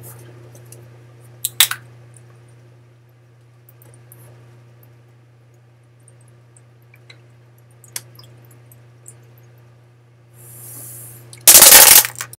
you